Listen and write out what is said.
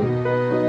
Música